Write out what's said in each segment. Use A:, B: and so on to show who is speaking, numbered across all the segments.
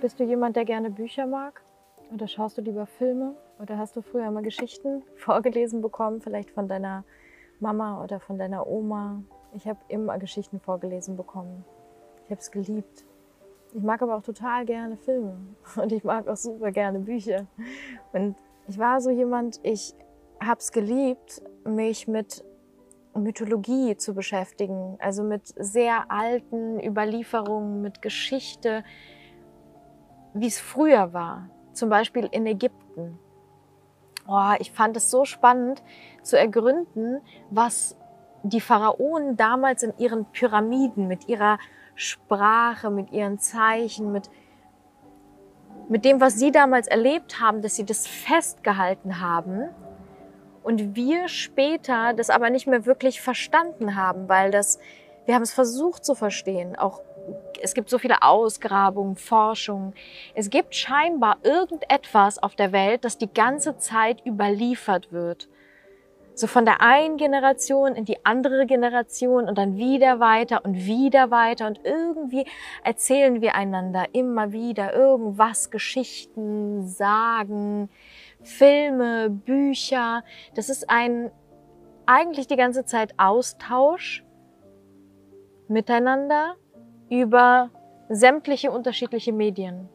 A: Bist du jemand, der gerne Bücher mag? Oder schaust du lieber Filme? Oder hast du früher mal Geschichten vorgelesen bekommen, vielleicht von deiner Mama oder von deiner Oma? Ich habe immer Geschichten vorgelesen bekommen. Ich habe es geliebt. Ich mag aber auch total gerne Filme und ich mag auch super gerne Bücher. Und ich war so jemand, ich habe es geliebt, mich mit Mythologie zu beschäftigen, also mit sehr alten Überlieferungen, mit Geschichte, wie es früher war, zum Beispiel in Ägypten. Oh, ich fand es so spannend zu ergründen, was die Pharaonen damals in ihren Pyramiden mit ihrer Sprache, mit ihren Zeichen, mit, mit dem, was sie damals erlebt haben, dass sie das festgehalten haben und wir später das aber nicht mehr wirklich verstanden haben, weil das, wir haben es versucht zu verstehen. Auch es gibt so viele Ausgrabungen, Forschungen. Es gibt scheinbar irgendetwas auf der Welt, das die ganze Zeit überliefert wird. So von der einen Generation in die andere Generation und dann wieder weiter und wieder weiter und irgendwie erzählen wir einander immer wieder irgendwas, Geschichten, Sagen, Filme, Bücher. Das ist ein eigentlich die ganze Zeit Austausch miteinander über sämtliche unterschiedliche Medien.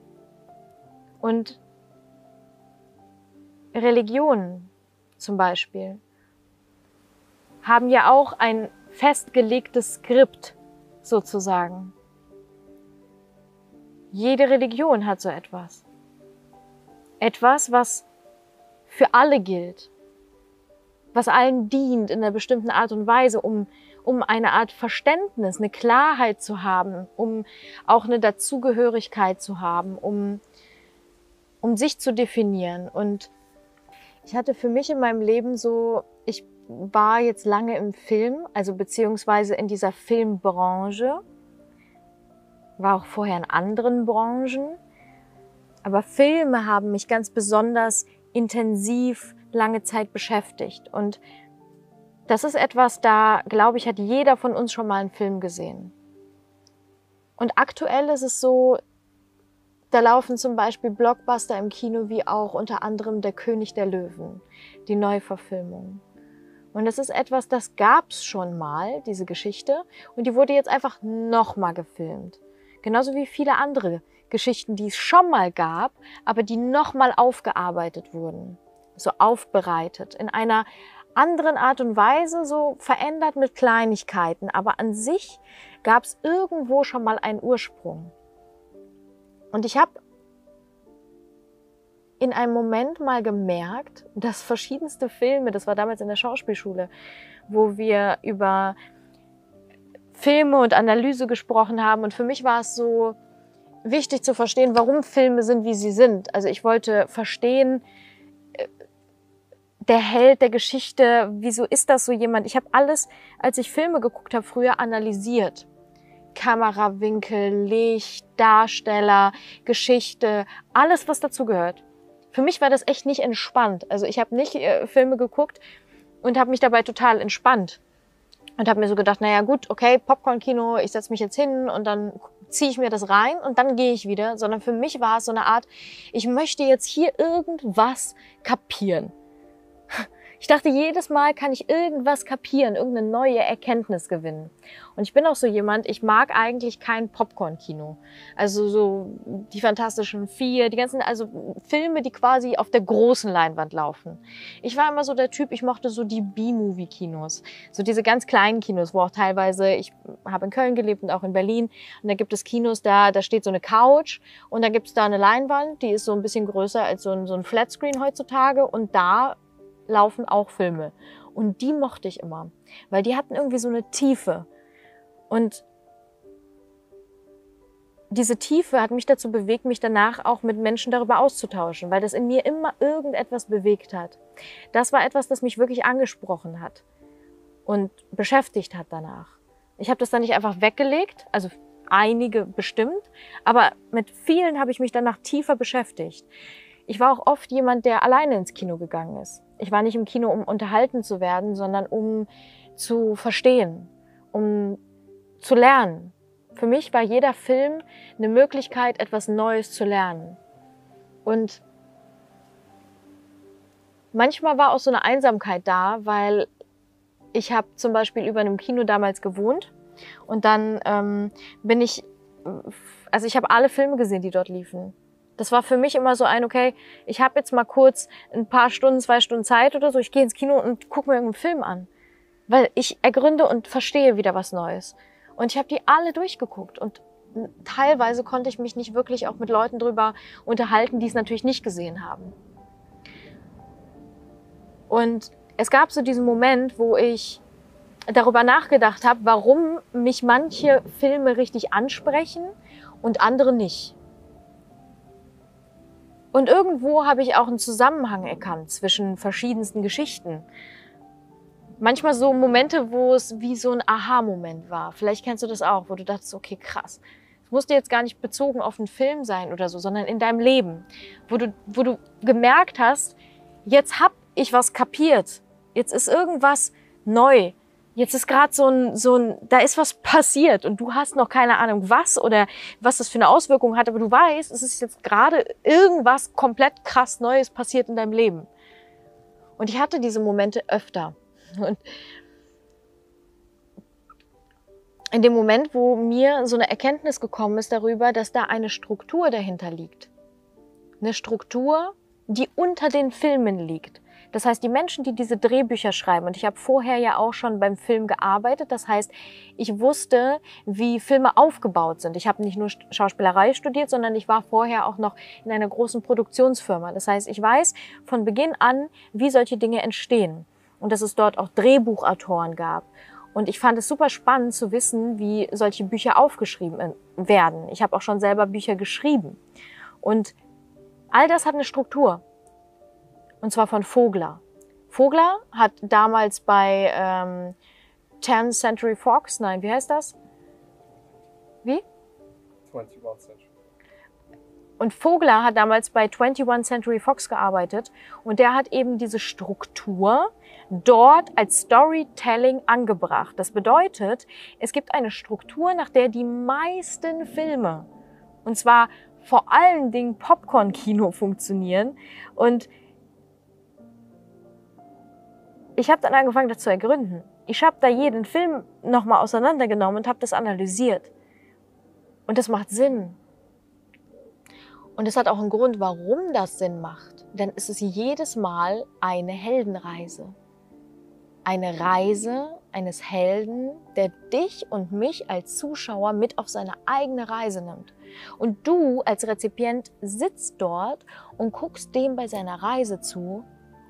A: Und Religionen zum Beispiel haben ja auch ein festgelegtes Skript sozusagen. Jede Religion hat so etwas. Etwas, was für alle gilt, was allen dient in einer bestimmten Art und Weise, um, um eine Art Verständnis, eine Klarheit zu haben, um auch eine Dazugehörigkeit zu haben, um, um sich zu definieren. Und ich hatte für mich in meinem Leben so, ich war jetzt lange im Film, also beziehungsweise in dieser Filmbranche, war auch vorher in anderen Branchen, aber Filme haben mich ganz besonders intensiv lange Zeit beschäftigt. Und das ist etwas, da glaube ich, hat jeder von uns schon mal einen Film gesehen. Und aktuell ist es so, da laufen zum Beispiel Blockbuster im Kino wie auch unter anderem Der König der Löwen, die Neuverfilmung. Und das ist etwas, das gab's schon mal, diese Geschichte, und die wurde jetzt einfach nochmal gefilmt. Genauso wie viele andere Geschichten, die es schon mal gab, aber die nochmal aufgearbeitet wurden, so aufbereitet, in einer anderen Art und Weise, so verändert mit Kleinigkeiten. Aber an sich gab es irgendwo schon mal einen Ursprung. Und ich habe in einem Moment mal gemerkt, dass verschiedenste Filme, das war damals in der Schauspielschule, wo wir über Filme und Analyse gesprochen haben. Und für mich war es so, wichtig zu verstehen, warum Filme sind, wie sie sind. Also ich wollte verstehen, der Held der Geschichte, wieso ist das so jemand? Ich habe alles, als ich Filme geguckt habe, früher analysiert. Kamerawinkel, Licht, Darsteller, Geschichte, alles, was dazu gehört. Für mich war das echt nicht entspannt. Also ich habe nicht äh, Filme geguckt und habe mich dabei total entspannt. Und habe mir so gedacht, naja gut, okay, Popcorn-Kino, ich setze mich jetzt hin und dann ziehe ich mir das rein und dann gehe ich wieder, sondern für mich war es so eine Art, ich möchte jetzt hier irgendwas kapieren. Ich dachte, jedes Mal kann ich irgendwas kapieren, irgendeine neue Erkenntnis gewinnen. Und ich bin auch so jemand, ich mag eigentlich kein Popcorn-Kino. Also so die Fantastischen Vier, die ganzen, also Filme, die quasi auf der großen Leinwand laufen. Ich war immer so der Typ, ich mochte so die B-Movie-Kinos. So diese ganz kleinen Kinos, wo auch teilweise, ich habe in Köln gelebt und auch in Berlin. Und da gibt es Kinos, da, da steht so eine Couch und da gibt es da eine Leinwand, die ist so ein bisschen größer als so ein, so ein Flatscreen heutzutage. Und da laufen auch Filme. Und die mochte ich immer, weil die hatten irgendwie so eine Tiefe. Und diese Tiefe hat mich dazu bewegt, mich danach auch mit Menschen darüber auszutauschen, weil das in mir immer irgendetwas bewegt hat. Das war etwas, das mich wirklich angesprochen hat und beschäftigt hat danach. Ich habe das dann nicht einfach weggelegt, also einige bestimmt, aber mit vielen habe ich mich danach tiefer beschäftigt. Ich war auch oft jemand, der alleine ins Kino gegangen ist. Ich war nicht im Kino, um unterhalten zu werden, sondern um zu verstehen, um zu lernen, Für mich war jeder Film eine Möglichkeit, etwas Neues zu lernen. Und manchmal war auch so eine Einsamkeit da, weil ich habe zum Beispiel über einem Kino damals gewohnt und dann ähm, bin ich, also ich habe alle Filme gesehen, die dort liefen. Das war für mich immer so ein, okay, ich habe jetzt mal kurz ein paar Stunden, zwei Stunden Zeit oder so, ich gehe ins Kino und gucke mir irgendeinen Film an. Weil ich ergründe und verstehe wieder was Neues. Und ich habe die alle durchgeguckt und teilweise konnte ich mich nicht wirklich auch mit Leuten drüber unterhalten, die es natürlich nicht gesehen haben. Und es gab so diesen Moment, wo ich darüber nachgedacht habe, warum mich manche Filme richtig ansprechen und andere nicht. Und irgendwo habe ich auch einen Zusammenhang erkannt zwischen verschiedensten Geschichten. Manchmal so Momente, wo es wie so ein Aha-Moment war. Vielleicht kennst du das auch, wo du dachtest, okay, krass. Es musste jetzt gar nicht bezogen auf einen Film sein oder so, sondern in deinem Leben, wo du, wo du gemerkt hast, jetzt hab ich was kapiert. Jetzt ist irgendwas neu. Jetzt ist gerade so ein, so ein, da ist was passiert und du hast noch keine Ahnung was oder was das für eine Auswirkung hat, aber du weißt, es ist jetzt gerade irgendwas komplett krass Neues passiert in deinem Leben. Und ich hatte diese Momente öfter. Und in dem Moment, wo mir so eine Erkenntnis gekommen ist darüber, dass da eine Struktur dahinter liegt. Eine Struktur, die unter den Filmen liegt. Das heißt, die Menschen, die diese Drehbücher schreiben, und ich habe vorher ja auch schon beim Film gearbeitet, das heißt, ich wusste, wie Filme aufgebaut sind. Ich habe nicht nur Schauspielerei studiert, sondern ich war vorher auch noch in einer großen Produktionsfirma. Das heißt, ich weiß von Beginn an, wie solche Dinge entstehen und dass es dort auch Drehbuchautoren gab. Und ich fand es super spannend zu wissen, wie solche Bücher aufgeschrieben werden. Ich habe auch schon selber Bücher geschrieben. Und all das hat eine Struktur und zwar von Vogler. Vogler hat damals bei ähm, 10th Century Fox, nein, wie heißt das? Wie? 21 Century. Und Vogler hat damals bei 21 Century Fox gearbeitet und der hat eben diese Struktur dort als Storytelling angebracht. Das bedeutet, es gibt eine Struktur, nach der die meisten Filme, und zwar vor allen Dingen Popcorn-Kino funktionieren und ich habe dann angefangen, das zu ergründen. Ich habe da jeden Film nochmal auseinandergenommen und habe das analysiert. Und das macht Sinn. Und es hat auch einen Grund, warum das Sinn macht. Denn es ist jedes Mal eine Heldenreise. Eine Reise eines Helden, der dich und mich als Zuschauer mit auf seine eigene Reise nimmt. Und du als Rezipient sitzt dort und guckst dem bei seiner Reise zu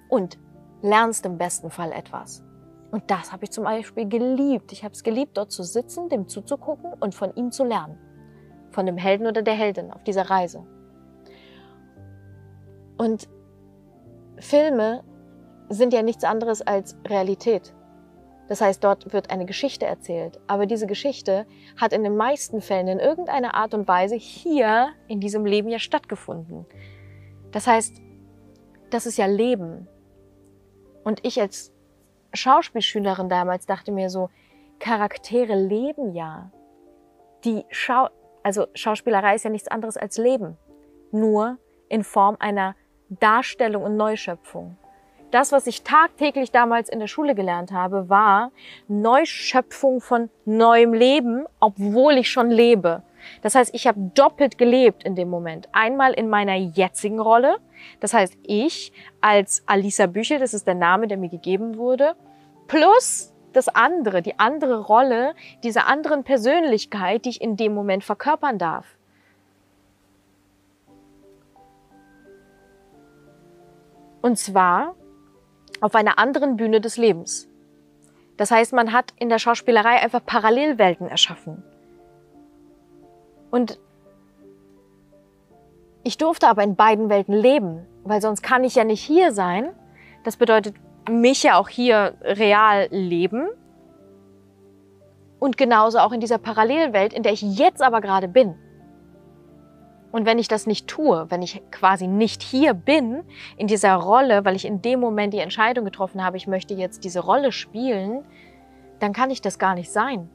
A: und lernst im besten Fall etwas. Und das habe ich zum Beispiel geliebt. Ich habe es geliebt, dort zu sitzen, dem zuzugucken und von ihm zu lernen. Von dem Helden oder der Heldin auf dieser Reise. Und Filme sind ja nichts anderes als Realität. Das heißt, dort wird eine Geschichte erzählt. Aber diese Geschichte hat in den meisten Fällen in irgendeiner Art und Weise hier in diesem Leben ja stattgefunden. Das heißt, das ist ja Leben. Und ich als Schauspielschülerin damals dachte mir so, Charaktere leben ja. Die Schau also Schauspielerei ist ja nichts anderes als Leben. Nur in Form einer Darstellung und Neuschöpfung. Das, was ich tagtäglich damals in der Schule gelernt habe, war Neuschöpfung von neuem Leben, obwohl ich schon lebe. Das heißt, ich habe doppelt gelebt in dem Moment. Einmal in meiner jetzigen Rolle, das heißt ich als Alisa Büchel, das ist der Name, der mir gegeben wurde, plus das andere, die andere Rolle dieser anderen Persönlichkeit, die ich in dem Moment verkörpern darf. Und zwar auf einer anderen Bühne des Lebens. Das heißt, man hat in der Schauspielerei einfach Parallelwelten erschaffen. Und ich durfte aber in beiden Welten leben, weil sonst kann ich ja nicht hier sein. Das bedeutet, mich ja auch hier real leben. Und genauso auch in dieser Parallelwelt, in der ich jetzt aber gerade bin. Und wenn ich das nicht tue, wenn ich quasi nicht hier bin, in dieser Rolle, weil ich in dem Moment die Entscheidung getroffen habe, ich möchte jetzt diese Rolle spielen, dann kann ich das gar nicht sein.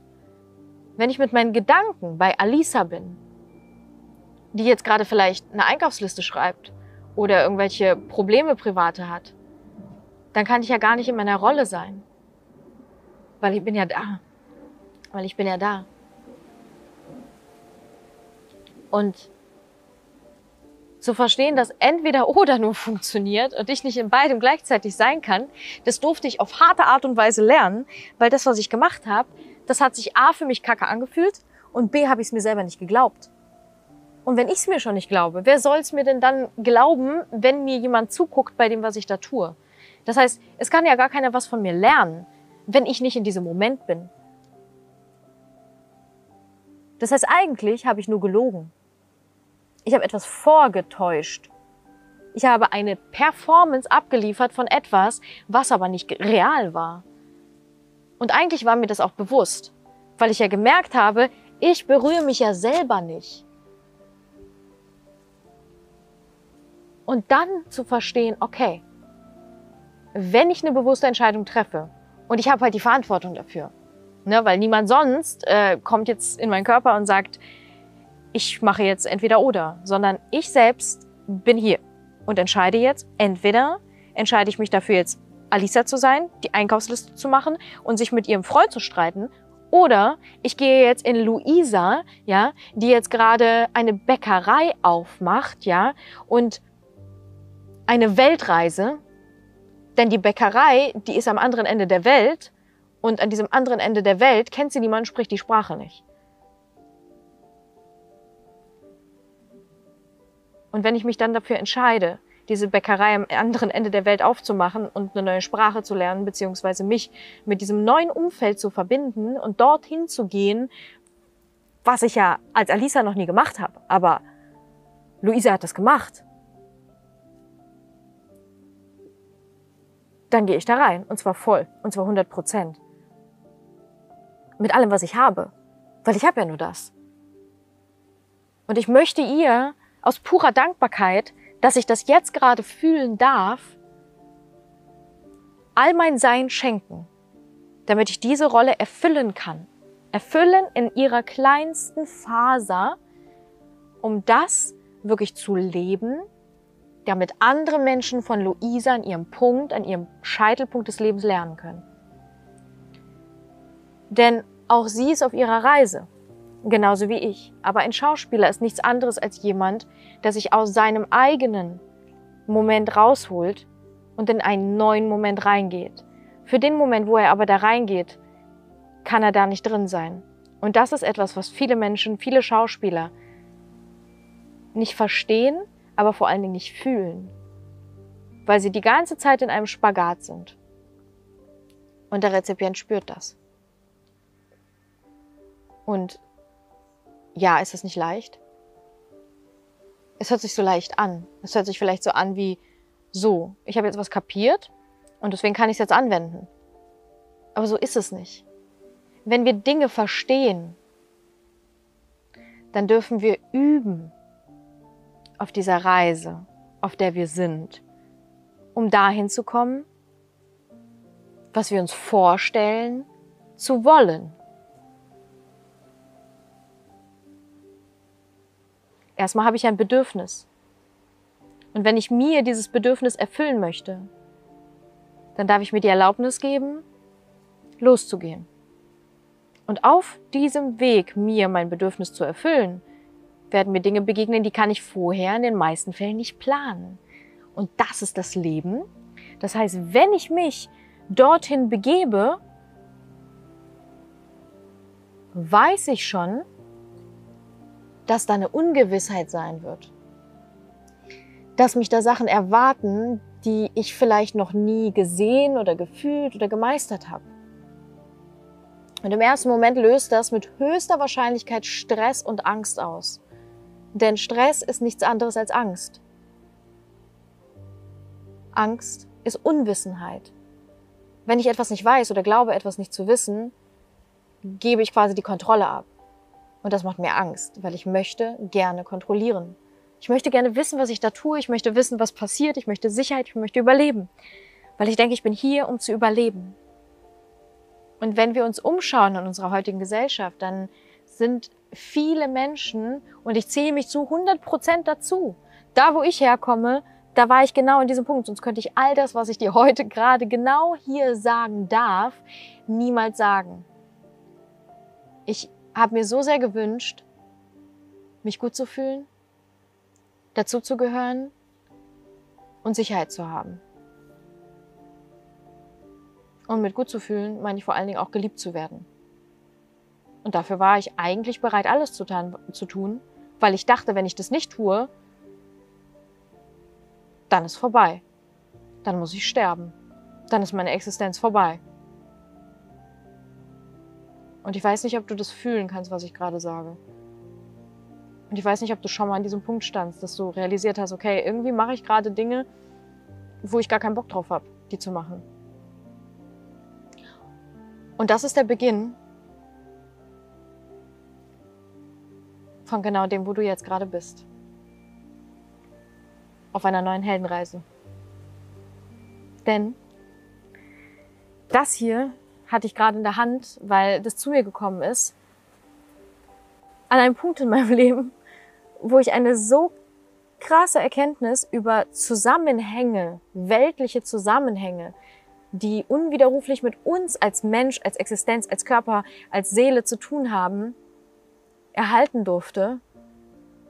A: Wenn ich mit meinen Gedanken bei Alisa bin, die jetzt gerade vielleicht eine Einkaufsliste schreibt oder irgendwelche Probleme private hat, dann kann ich ja gar nicht in meiner Rolle sein. Weil ich bin ja da. Weil ich bin ja da. Und zu verstehen, dass entweder oder nur funktioniert und ich nicht in beidem gleichzeitig sein kann, das durfte ich auf harte Art und Weise lernen, weil das, was ich gemacht habe, das hat sich A für mich kacke angefühlt und B habe ich es mir selber nicht geglaubt. Und wenn ich es mir schon nicht glaube, wer soll es mir denn dann glauben, wenn mir jemand zuguckt bei dem, was ich da tue? Das heißt, es kann ja gar keiner was von mir lernen, wenn ich nicht in diesem Moment bin. Das heißt, eigentlich habe ich nur gelogen. Ich habe etwas vorgetäuscht. Ich habe eine Performance abgeliefert von etwas, was aber nicht real war. Und eigentlich war mir das auch bewusst, weil ich ja gemerkt habe, ich berühre mich ja selber nicht. Und dann zu verstehen, okay, wenn ich eine bewusste Entscheidung treffe und ich habe halt die Verantwortung dafür, ne, weil niemand sonst äh, kommt jetzt in meinen Körper und sagt, ich mache jetzt entweder oder, sondern ich selbst bin hier und entscheide jetzt, entweder entscheide ich mich dafür jetzt, Alisa zu sein, die Einkaufsliste zu machen und sich mit ihrem Freund zu streiten, oder ich gehe jetzt in Luisa, ja, die jetzt gerade eine Bäckerei aufmacht, ja, und eine Weltreise, denn die Bäckerei, die ist am anderen Ende der Welt und an diesem anderen Ende der Welt kennt sie niemand, spricht die Sprache nicht. Und wenn ich mich dann dafür entscheide, diese Bäckerei am anderen Ende der Welt aufzumachen und eine neue Sprache zu lernen, beziehungsweise mich mit diesem neuen Umfeld zu verbinden und dorthin zu gehen, was ich ja als Alisa noch nie gemacht habe. Aber Luisa hat das gemacht. Dann gehe ich da rein und zwar voll und zwar 100 Prozent. Mit allem, was ich habe. Weil ich habe ja nur das. Und ich möchte ihr aus purer Dankbarkeit, dass ich das jetzt gerade fühlen darf, all mein Sein schenken, damit ich diese Rolle erfüllen kann. Erfüllen in ihrer kleinsten Faser, um das wirklich zu leben, damit andere Menschen von Luisa an ihrem Punkt, an ihrem Scheitelpunkt des Lebens lernen können. Denn auch sie ist auf ihrer Reise. Genauso wie ich. Aber ein Schauspieler ist nichts anderes als jemand, der sich aus seinem eigenen Moment rausholt und in einen neuen Moment reingeht. Für den Moment, wo er aber da reingeht, kann er da nicht drin sein. Und das ist etwas, was viele Menschen, viele Schauspieler nicht verstehen, aber vor allen Dingen nicht fühlen. Weil sie die ganze Zeit in einem Spagat sind. Und der Rezipient spürt das. Und ja, ist das nicht leicht? Es hört sich so leicht an. Es hört sich vielleicht so an wie so, ich habe jetzt was kapiert und deswegen kann ich es jetzt anwenden. Aber so ist es nicht. Wenn wir Dinge verstehen, dann dürfen wir üben auf dieser Reise, auf der wir sind, um dahin zu kommen, was wir uns vorstellen zu wollen. Erstmal habe ich ein Bedürfnis. Und wenn ich mir dieses Bedürfnis erfüllen möchte, dann darf ich mir die Erlaubnis geben, loszugehen. Und auf diesem Weg, mir mein Bedürfnis zu erfüllen, werden mir Dinge begegnen, die kann ich vorher in den meisten Fällen nicht planen. Und das ist das Leben. Das heißt, wenn ich mich dorthin begebe, weiß ich schon, dass da eine Ungewissheit sein wird. Dass mich da Sachen erwarten, die ich vielleicht noch nie gesehen oder gefühlt oder gemeistert habe. Und im ersten Moment löst das mit höchster Wahrscheinlichkeit Stress und Angst aus. Denn Stress ist nichts anderes als Angst. Angst ist Unwissenheit. Wenn ich etwas nicht weiß oder glaube, etwas nicht zu wissen, gebe ich quasi die Kontrolle ab. Und das macht mir Angst, weil ich möchte gerne kontrollieren. Ich möchte gerne wissen, was ich da tue. Ich möchte wissen, was passiert. Ich möchte Sicherheit. Ich möchte überleben. Weil ich denke, ich bin hier, um zu überleben. Und wenn wir uns umschauen in unserer heutigen Gesellschaft, dann sind viele Menschen und ich zähle mich zu 100 Prozent dazu. Da, wo ich herkomme, da war ich genau in diesem Punkt. Sonst könnte ich all das, was ich dir heute gerade genau hier sagen darf, niemals sagen. Ich habe mir so sehr gewünscht, mich gut zu fühlen, dazu zu gehören und Sicherheit zu haben. Und mit gut zu fühlen meine ich vor allen Dingen auch geliebt zu werden. Und dafür war ich eigentlich bereit, alles zu, zu tun, weil ich dachte, wenn ich das nicht tue, dann ist vorbei. Dann muss ich sterben. Dann ist meine Existenz vorbei. Und ich weiß nicht, ob du das fühlen kannst, was ich gerade sage. Und ich weiß nicht, ob du schon mal an diesem Punkt standst, dass du realisiert hast, okay, irgendwie mache ich gerade Dinge, wo ich gar keinen Bock drauf habe, die zu machen. Und das ist der Beginn von genau dem, wo du jetzt gerade bist. Auf einer neuen Heldenreise. Denn das hier hatte ich gerade in der Hand, weil das zu mir gekommen ist. An einem Punkt in meinem Leben, wo ich eine so krasse Erkenntnis über Zusammenhänge, weltliche Zusammenhänge, die unwiderruflich mit uns als Mensch, als Existenz, als Körper, als Seele zu tun haben, erhalten durfte,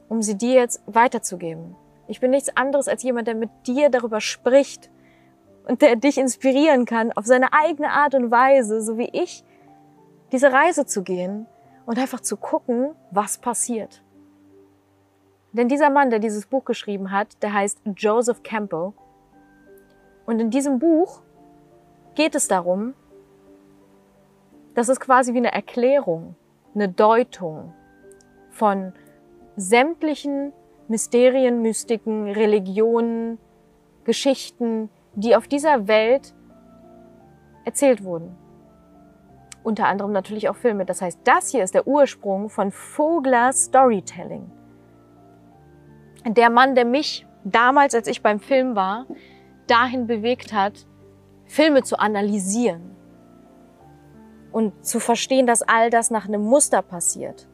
A: um sie dir jetzt weiterzugeben. Ich bin nichts anderes als jemand, der mit dir darüber spricht und der dich inspirieren kann, auf seine eigene Art und Weise, so wie ich, diese Reise zu gehen und einfach zu gucken, was passiert. Denn dieser Mann, der dieses Buch geschrieben hat, der heißt Joseph Campbell. Und in diesem Buch geht es darum, dass es quasi wie eine Erklärung, eine Deutung von sämtlichen Mysterien, Mystiken, Religionen, Geschichten, die auf dieser Welt erzählt wurden. Unter anderem natürlich auch Filme. Das heißt, das hier ist der Ursprung von Vogler Storytelling. Der Mann, der mich damals, als ich beim Film war, dahin bewegt hat, Filme zu analysieren und zu verstehen, dass all das nach einem Muster passiert.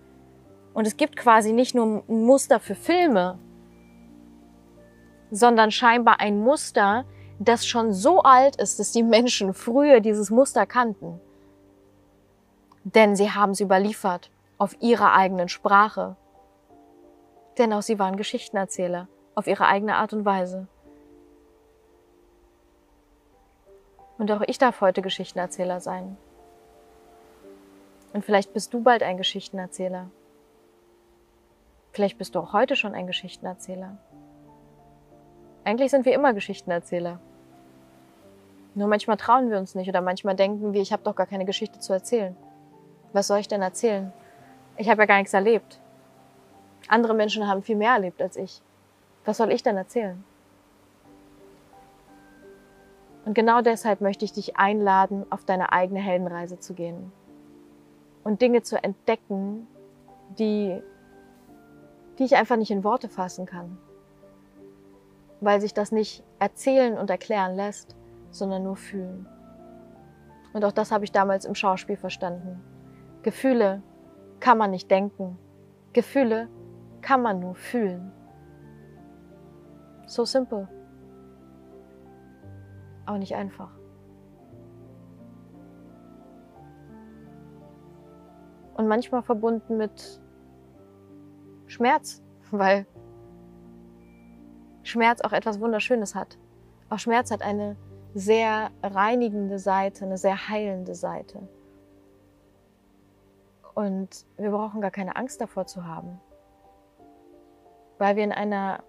A: Und es gibt quasi nicht nur ein Muster für Filme, sondern scheinbar ein Muster, das schon so alt ist, dass die Menschen früher dieses Muster kannten. Denn sie haben es überliefert auf ihrer eigenen Sprache. Denn auch sie waren Geschichtenerzähler auf ihre eigene Art und Weise. Und auch ich darf heute Geschichtenerzähler sein. Und vielleicht bist du bald ein Geschichtenerzähler. Vielleicht bist du auch heute schon ein Geschichtenerzähler. Eigentlich sind wir immer Geschichtenerzähler. Nur manchmal trauen wir uns nicht oder manchmal denken wir, ich habe doch gar keine Geschichte zu erzählen. Was soll ich denn erzählen? Ich habe ja gar nichts erlebt. Andere Menschen haben viel mehr erlebt als ich. Was soll ich denn erzählen? Und genau deshalb möchte ich dich einladen, auf deine eigene Heldenreise zu gehen und Dinge zu entdecken, die, die ich einfach nicht in Worte fassen kann, weil sich das nicht erzählen und erklären lässt, sondern nur fühlen. Und auch das habe ich damals im Schauspiel verstanden. Gefühle kann man nicht denken. Gefühle kann man nur fühlen. So simple aber nicht einfach. Und manchmal verbunden mit Schmerz, weil Schmerz auch etwas Wunderschönes hat. Auch Schmerz hat eine sehr reinigende Seite, eine sehr heilende Seite. Und wir brauchen gar keine Angst davor zu haben, weil wir in einer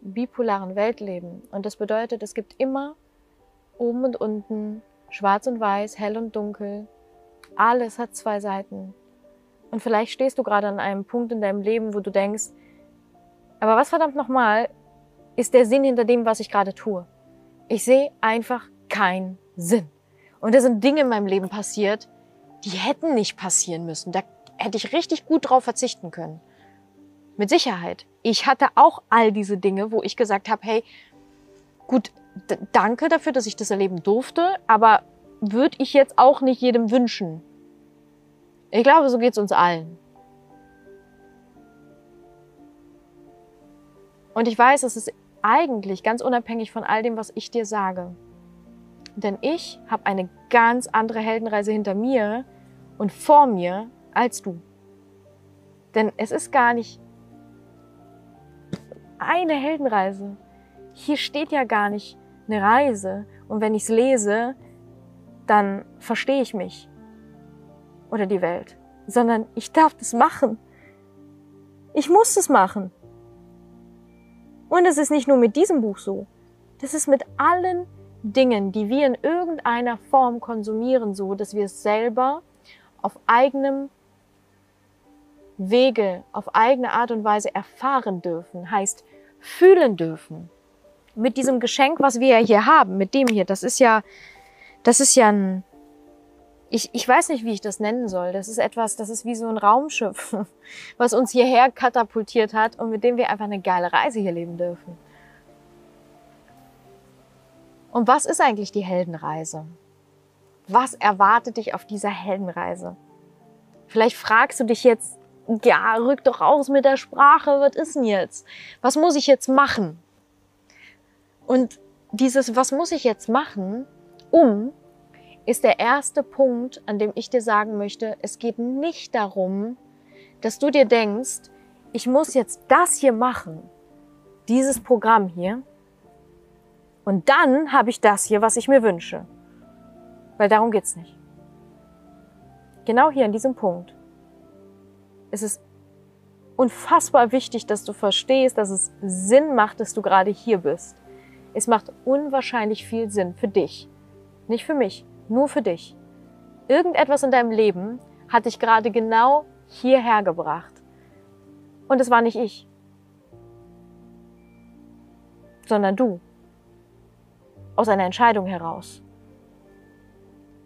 A: bipolaren Welt leben. Und das bedeutet, es gibt immer oben und unten, schwarz und weiß, hell und dunkel. Alles hat zwei Seiten. Und vielleicht stehst du gerade an einem Punkt in deinem Leben, wo du denkst, aber was verdammt nochmal ist der Sinn hinter dem, was ich gerade tue? Ich sehe einfach keinen Sinn. Und da sind Dinge in meinem Leben passiert, die hätten nicht passieren müssen. Da hätte ich richtig gut drauf verzichten können. Mit Sicherheit. Ich hatte auch all diese Dinge, wo ich gesagt habe, hey, gut, danke dafür, dass ich das erleben durfte, aber würde ich jetzt auch nicht jedem wünschen. Ich glaube, so geht es uns allen. Und ich weiß, es ist eigentlich ganz unabhängig von all dem, was ich dir sage. Denn ich habe eine ganz andere Heldenreise hinter mir und vor mir als du. Denn es ist gar nicht eine Heldenreise. Hier steht ja gar nicht eine Reise. Und wenn ich es lese, dann verstehe ich mich oder die Welt, sondern ich darf das machen. Ich muss das machen. Und es ist nicht nur mit diesem Buch so. Das ist mit allen Dingen, die wir in irgendeiner Form konsumieren, so, dass wir es selber auf eigenem Wege, auf eigene Art und Weise erfahren dürfen, heißt fühlen dürfen. Mit diesem Geschenk, was wir hier haben, mit dem hier, das ist ja, das ist ja ein, ich, ich weiß nicht, wie ich das nennen soll. Das ist etwas, das ist wie so ein Raumschiff, was uns hierher katapultiert hat und mit dem wir einfach eine geile Reise hier leben dürfen. Und was ist eigentlich die Heldenreise? Was erwartet dich auf dieser Heldenreise? Vielleicht fragst du dich jetzt, ja, rück doch raus mit der Sprache, was ist denn jetzt? Was muss ich jetzt machen? Und dieses, was muss ich jetzt machen, um ist der erste Punkt, an dem ich dir sagen möchte, es geht nicht darum, dass du dir denkst, ich muss jetzt das hier machen, dieses Programm hier, und dann habe ich das hier, was ich mir wünsche. Weil darum geht's nicht. Genau hier an diesem Punkt. Es ist unfassbar wichtig, dass du verstehst, dass es Sinn macht, dass du gerade hier bist. Es macht unwahrscheinlich viel Sinn für dich. Nicht für mich, nur für dich. Irgendetwas in deinem Leben hat dich gerade genau hierher gebracht. Und es war nicht ich, sondern du. Aus einer Entscheidung heraus.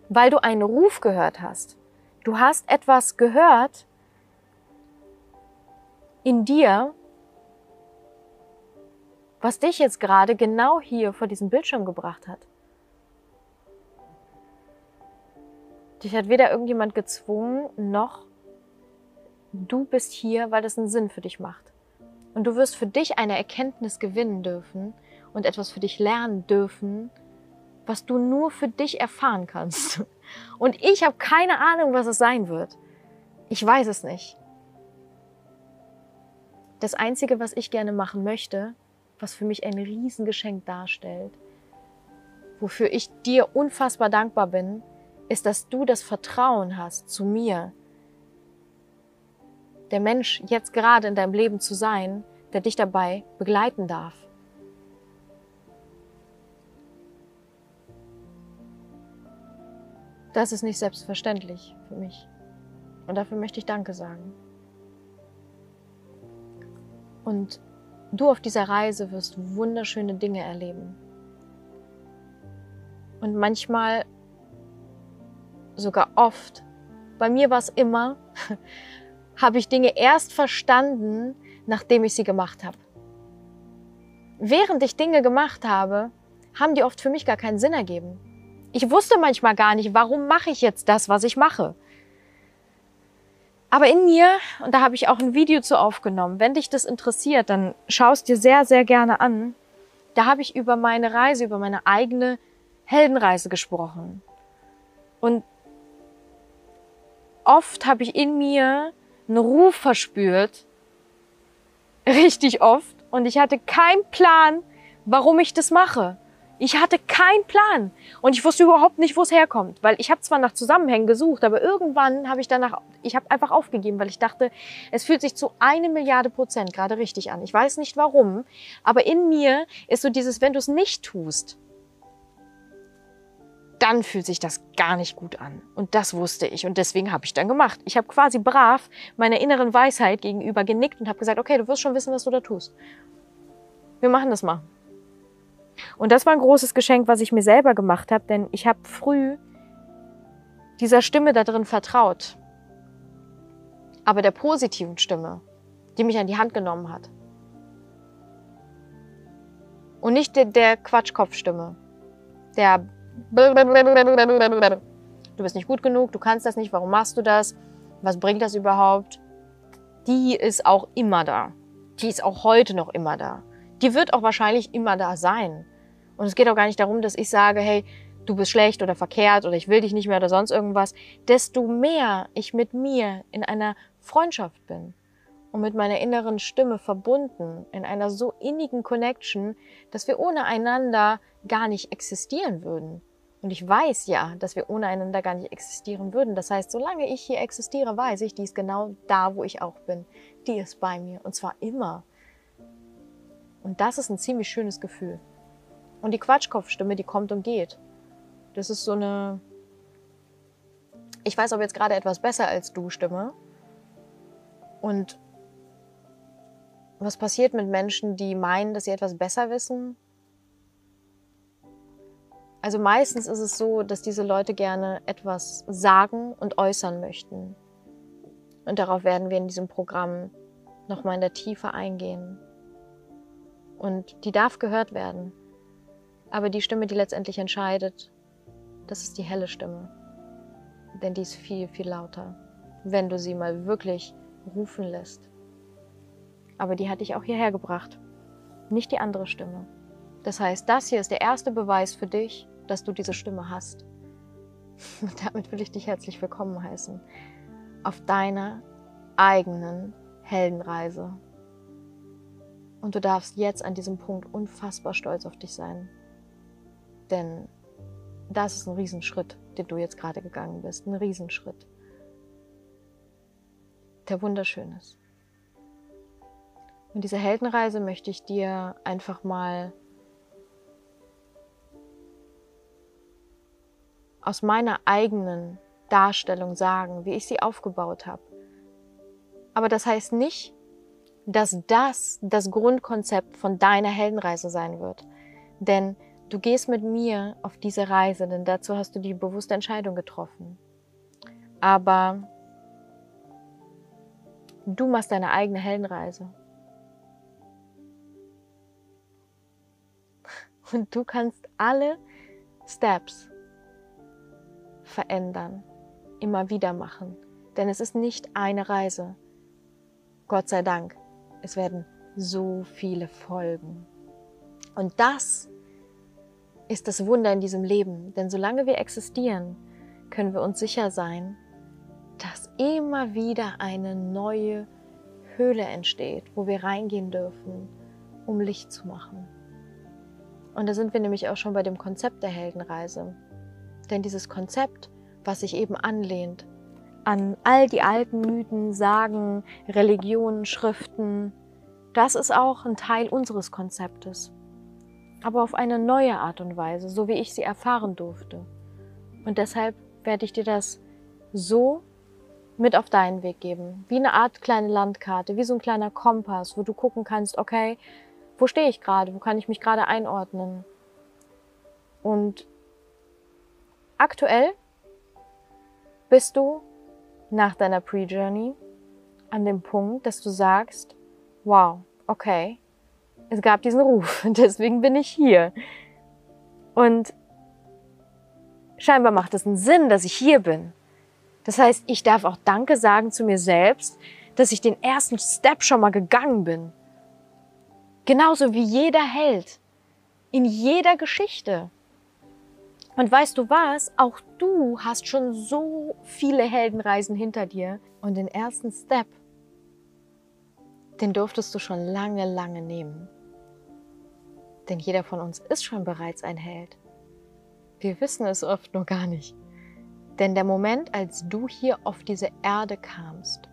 A: Weil du einen Ruf gehört hast. Du hast etwas gehört in dir, was dich jetzt gerade genau hier vor diesem Bildschirm gebracht hat. Dich hat weder irgendjemand gezwungen, noch du bist hier, weil das einen Sinn für dich macht. Und du wirst für dich eine Erkenntnis gewinnen dürfen und etwas für dich lernen dürfen, was du nur für dich erfahren kannst. Und ich habe keine Ahnung, was es sein wird. Ich weiß es nicht. Das Einzige, was ich gerne machen möchte, was für mich ein Riesengeschenk darstellt, wofür ich dir unfassbar dankbar bin, ist, dass du das Vertrauen hast zu mir, der Mensch jetzt gerade in deinem Leben zu sein, der dich dabei begleiten darf. Das ist nicht selbstverständlich für mich. Und dafür möchte ich Danke sagen. Und du auf dieser Reise wirst wunderschöne Dinge erleben. Und manchmal sogar oft, bei mir war es immer, habe ich Dinge erst verstanden, nachdem ich sie gemacht habe. Während ich Dinge gemacht habe, haben die oft für mich gar keinen Sinn ergeben. Ich wusste manchmal gar nicht, warum mache ich jetzt das, was ich mache. Aber in mir, und da habe ich auch ein Video zu aufgenommen, wenn dich das interessiert, dann schaust dir sehr, sehr gerne an. Da habe ich über meine Reise, über meine eigene Heldenreise gesprochen. Und oft habe ich in mir einen Ruf verspürt. Richtig oft. Und ich hatte keinen Plan, warum ich das mache. Ich hatte keinen Plan und ich wusste überhaupt nicht, wo es herkommt, weil ich habe zwar nach Zusammenhängen gesucht, aber irgendwann habe ich danach, ich habe einfach aufgegeben, weil ich dachte, es fühlt sich zu eine Milliarde Prozent gerade richtig an. Ich weiß nicht warum, aber in mir ist so dieses, wenn du es nicht tust, dann fühlt sich das gar nicht gut an. Und das wusste ich und deswegen habe ich dann gemacht. Ich habe quasi brav meiner inneren Weisheit gegenüber genickt und habe gesagt, okay, du wirst schon wissen, was du da tust. Wir machen das mal. Und das war ein großes Geschenk, was ich mir selber gemacht habe, denn ich habe früh dieser Stimme da drin vertraut. Aber der positiven Stimme, die mich an die Hand genommen hat. Und nicht der, der Quatschkopfstimme, der Du bist nicht gut genug, du kannst das nicht, warum machst du das? Was bringt das überhaupt? Die ist auch immer da. Die ist auch heute noch immer da. Die wird auch wahrscheinlich immer da sein. Und es geht auch gar nicht darum, dass ich sage, hey, du bist schlecht oder verkehrt oder ich will dich nicht mehr oder sonst irgendwas. Desto mehr ich mit mir in einer Freundschaft bin und mit meiner inneren Stimme verbunden, in einer so innigen Connection, dass wir ohne einander gar nicht existieren würden. Und ich weiß ja, dass wir ohne einander gar nicht existieren würden. Das heißt, solange ich hier existiere, weiß ich, die ist genau da, wo ich auch bin. Die ist bei mir. Und zwar immer. Und das ist ein ziemlich schönes Gefühl. Und die Quatschkopfstimme, die kommt und geht. Das ist so eine, ich weiß ob jetzt gerade etwas besser als du Stimme. Und was passiert mit Menschen, die meinen, dass sie etwas besser wissen? Also meistens ist es so, dass diese Leute gerne etwas sagen und äußern möchten. Und darauf werden wir in diesem Programm nochmal in der Tiefe eingehen. Und die darf gehört werden. Aber die Stimme, die letztendlich entscheidet, das ist die helle Stimme. Denn die ist viel, viel lauter, wenn du sie mal wirklich rufen lässt. Aber die hat dich auch hierher gebracht, nicht die andere Stimme. Das heißt, das hier ist der erste Beweis für dich, dass du diese Stimme hast. Und damit will ich dich herzlich willkommen heißen auf deiner eigenen Heldenreise. Und du darfst jetzt an diesem Punkt unfassbar stolz auf dich sein. Denn das ist ein Riesenschritt, den du jetzt gerade gegangen bist. Ein Riesenschritt. Der wunderschön ist. Und diese Heldenreise möchte ich dir einfach mal aus meiner eigenen Darstellung sagen, wie ich sie aufgebaut habe. Aber das heißt nicht, dass das das Grundkonzept von deiner Heldenreise sein wird. Denn du gehst mit mir auf diese Reise, denn dazu hast du die bewusste Entscheidung getroffen. Aber du machst deine eigene Heldenreise. Und du kannst alle Steps verändern, immer wieder machen. Denn es ist nicht eine Reise. Gott sei Dank, es werden so viele Folgen. Und das ist das Wunder in diesem Leben. Denn solange wir existieren, können wir uns sicher sein, dass immer wieder eine neue Höhle entsteht, wo wir reingehen dürfen, um Licht zu machen. Und da sind wir nämlich auch schon bei dem Konzept der Heldenreise. Denn dieses Konzept, was sich eben anlehnt an all die alten Mythen, Sagen, Religionen, Schriften, das ist auch ein Teil unseres Konzeptes. Aber auf eine neue Art und Weise, so wie ich sie erfahren durfte. Und deshalb werde ich dir das so mit auf deinen Weg geben. Wie eine Art kleine Landkarte, wie so ein kleiner Kompass, wo du gucken kannst, okay, wo stehe ich gerade, wo kann ich mich gerade einordnen. Und Aktuell bist du nach deiner Pre-Journey an dem Punkt, dass du sagst, wow, okay, es gab diesen Ruf, deswegen bin ich hier. Und scheinbar macht es einen Sinn, dass ich hier bin. Das heißt, ich darf auch Danke sagen zu mir selbst, dass ich den ersten Step schon mal gegangen bin. Genauso wie jeder Held. In jeder Geschichte. Und weißt du was? Auch du hast schon so viele Heldenreisen hinter dir. Und den ersten Step, den durftest du schon lange, lange nehmen. Denn jeder von uns ist schon bereits ein Held. Wir wissen es oft nur gar nicht. Denn der Moment, als du hier auf diese Erde kamst,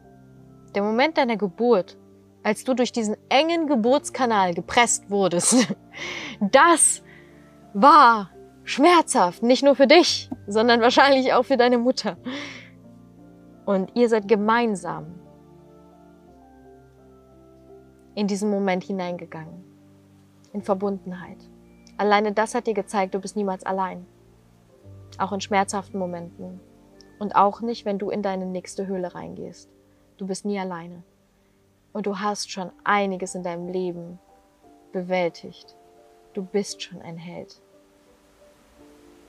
A: der Moment deiner Geburt, als du durch diesen engen Geburtskanal gepresst wurdest, das war schmerzhaft, nicht nur für dich, sondern wahrscheinlich auch für deine Mutter. Und ihr seid gemeinsam in diesen Moment hineingegangen, in Verbundenheit. Alleine das hat dir gezeigt, du bist niemals allein. Auch in schmerzhaften Momenten. Und auch nicht, wenn du in deine nächste Höhle reingehst. Du bist nie alleine. Und du hast schon einiges in deinem Leben bewältigt. Du bist schon ein Held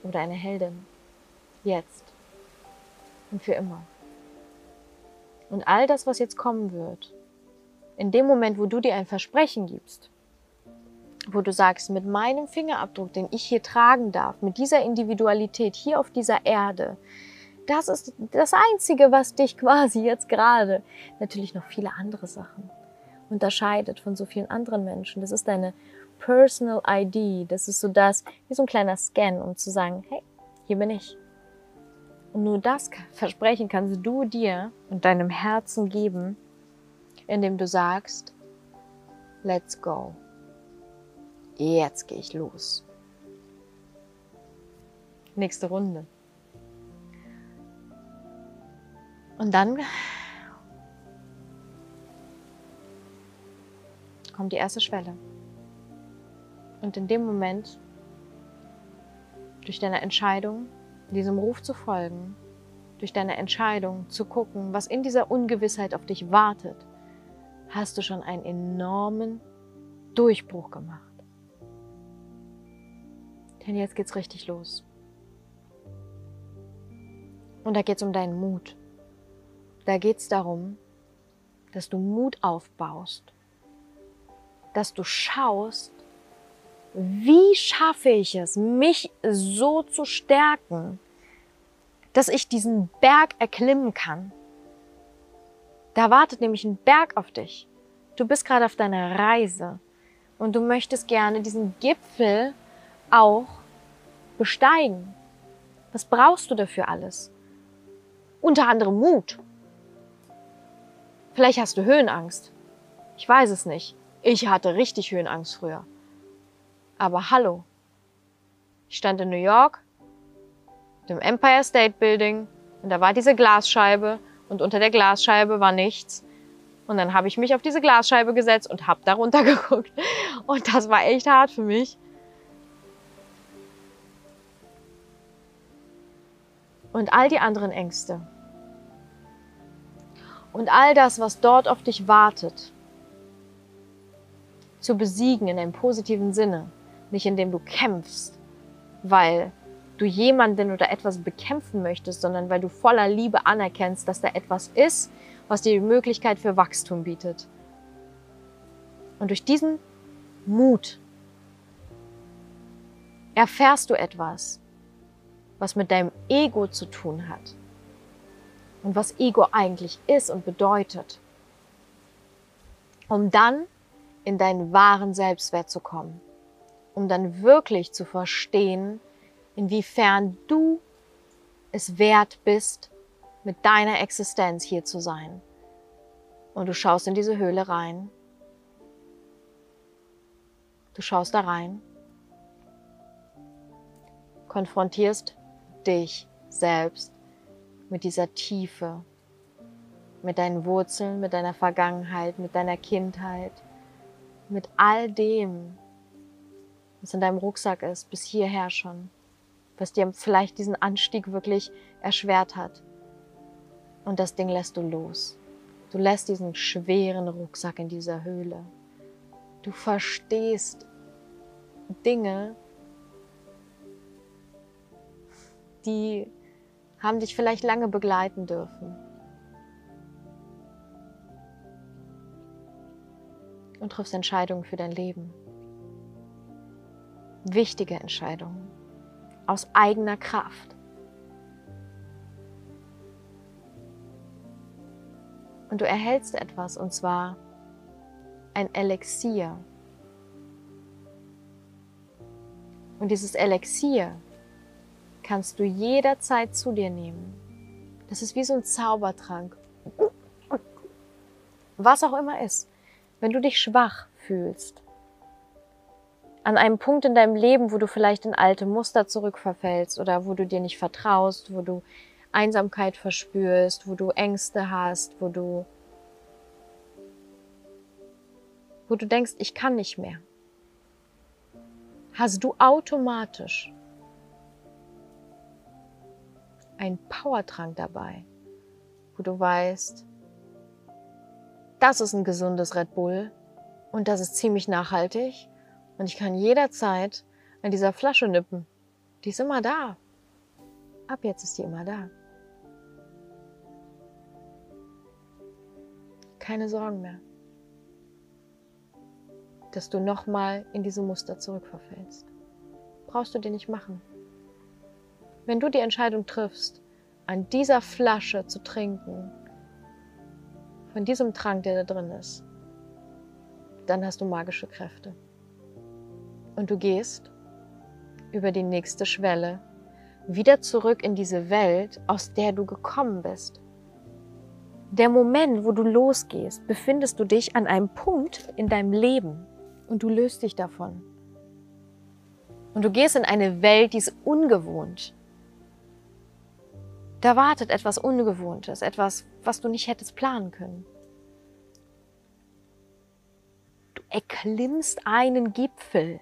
A: oder eine Heldin. Jetzt und für immer. Und all das, was jetzt kommen wird, in dem Moment, wo du dir ein Versprechen gibst, wo du sagst, mit meinem Fingerabdruck, den ich hier tragen darf, mit dieser Individualität hier auf dieser Erde, das ist das Einzige, was dich quasi jetzt gerade, natürlich noch viele andere Sachen, unterscheidet von so vielen anderen Menschen. Das ist deine Personal ID. Das ist so das, wie so ein kleiner Scan, um zu sagen, hey, hier bin ich. Und nur das Versprechen kannst du dir und deinem Herzen geben, indem du sagst, let's go. Jetzt gehe ich los. Nächste Runde. Und dann kommt die erste Schwelle. Und in dem Moment, durch deine Entscheidung, diesem Ruf zu folgen, durch deine Entscheidung zu gucken, was in dieser Ungewissheit auf dich wartet, hast du schon einen enormen Durchbruch gemacht. Denn jetzt geht's richtig los. Und da geht's um deinen Mut. Da geht's darum, dass du Mut aufbaust, dass du schaust, wie schaffe ich es, mich so zu stärken, dass ich diesen Berg erklimmen kann. Da wartet nämlich ein Berg auf dich. Du bist gerade auf deiner Reise und du möchtest gerne diesen Gipfel auch besteigen. Was brauchst du dafür alles? Unter anderem Mut. Vielleicht hast du Höhenangst. Ich weiß es nicht. Ich hatte richtig Höhenangst früher. Aber hallo. Ich stand in New York, dem Empire State Building, und da war diese Glasscheibe und unter der Glasscheibe war nichts. Und dann habe ich mich auf diese Glasscheibe gesetzt und habe darunter geguckt. Und das war echt hart für mich. Und all die anderen Ängste. Und all das, was dort auf dich wartet, zu besiegen in einem positiven Sinne, nicht indem du kämpfst, weil du jemanden oder etwas bekämpfen möchtest, sondern weil du voller Liebe anerkennst, dass da etwas ist, was dir die Möglichkeit für Wachstum bietet. Und durch diesen Mut erfährst du etwas, was mit deinem Ego zu tun hat und was Ego eigentlich ist und bedeutet, um dann in deinen wahren Selbstwert zu kommen um dann wirklich zu verstehen, inwiefern du es wert bist, mit deiner Existenz hier zu sein. Und du schaust in diese Höhle rein. Du schaust da rein, konfrontierst dich selbst mit dieser Tiefe, mit deinen Wurzeln, mit deiner Vergangenheit, mit deiner Kindheit, mit all dem, was in deinem Rucksack ist, bis hierher schon, was dir vielleicht diesen Anstieg wirklich erschwert hat. Und das Ding lässt du los. Du lässt diesen schweren Rucksack in dieser Höhle. Du verstehst Dinge, die haben dich vielleicht lange begleiten dürfen. Und triffst Entscheidungen für dein Leben wichtige Entscheidungen aus eigener Kraft. Und du erhältst etwas, und zwar ein Elixier. Und dieses Elixier kannst du jederzeit zu dir nehmen. Das ist wie so ein Zaubertrank. Was auch immer ist. Wenn du dich schwach fühlst, an einem Punkt in deinem Leben, wo du vielleicht in alte Muster zurückverfällst oder wo du dir nicht vertraust, wo du Einsamkeit verspürst, wo du Ängste hast, wo du, wo du denkst, ich kann nicht mehr, hast du automatisch einen Powertrank dabei, wo du weißt, das ist ein gesundes Red Bull und das ist ziemlich nachhaltig und ich kann jederzeit an dieser Flasche nippen. Die ist immer da. Ab jetzt ist die immer da. keine Sorgen mehr, dass du nochmal in diese Muster zurückverfällst. Brauchst du dir nicht machen. Wenn du die Entscheidung triffst, an dieser Flasche zu trinken, von diesem Trank, der da drin ist, dann hast du magische Kräfte. Und du gehst über die nächste Schwelle wieder zurück in diese Welt, aus der du gekommen bist. Der Moment, wo du losgehst, befindest du dich an einem Punkt in deinem Leben und du löst dich davon. Und du gehst in eine Welt, die ist ungewohnt. Da wartet etwas Ungewohntes, etwas, was du nicht hättest planen können. Du erklimmst einen Gipfel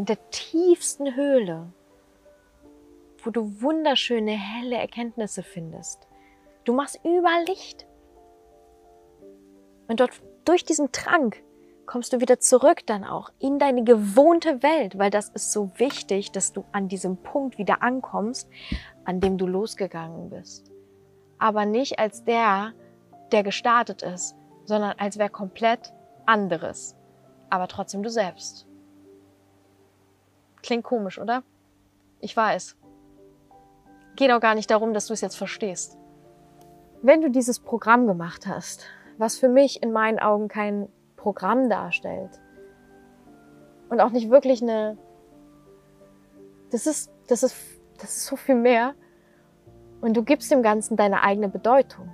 A: in der tiefsten Höhle, wo du wunderschöne, helle Erkenntnisse findest. Du machst überall Licht. Und dort durch diesen Trank kommst du wieder zurück dann auch in deine gewohnte Welt, weil das ist so wichtig, dass du an diesem Punkt wieder ankommst, an dem du losgegangen bist. Aber nicht als der, der gestartet ist, sondern als wer komplett anderes, aber trotzdem du selbst. Klingt komisch, oder? Ich weiß. Geht auch gar nicht darum, dass du es jetzt verstehst. Wenn du dieses Programm gemacht hast, was für mich in meinen Augen kein Programm darstellt und auch nicht wirklich eine, das ist, das ist, das ist so viel mehr und du gibst dem Ganzen deine eigene Bedeutung.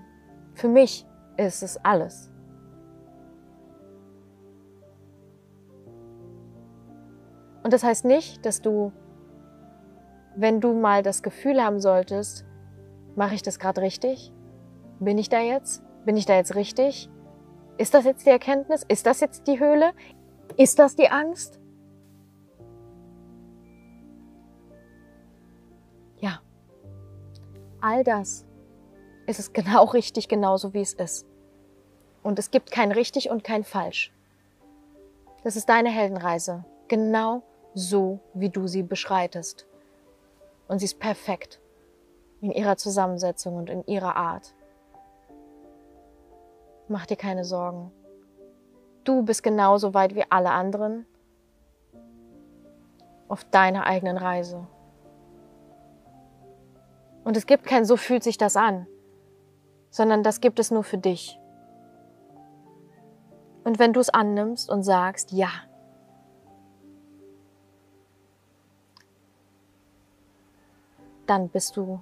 A: Für mich ist es alles. Und das heißt nicht, dass du, wenn du mal das Gefühl haben solltest, mache ich das gerade richtig? Bin ich da jetzt? Bin ich da jetzt richtig? Ist das jetzt die Erkenntnis? Ist das jetzt die Höhle? Ist das die Angst? Ja. All das ist es genau richtig, genauso wie es ist. Und es gibt kein richtig und kein falsch. Das ist deine Heldenreise. Genau so, wie du sie beschreitest. Und sie ist perfekt in ihrer Zusammensetzung und in ihrer Art. Mach dir keine Sorgen. Du bist genauso weit wie alle anderen auf deiner eigenen Reise. Und es gibt kein so fühlt sich das an, sondern das gibt es nur für dich. Und wenn du es annimmst und sagst, ja, dann bist du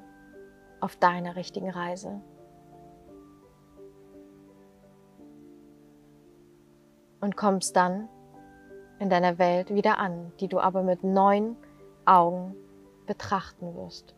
A: auf deiner richtigen Reise. Und kommst dann in deiner Welt wieder an, die du aber mit neuen Augen betrachten wirst.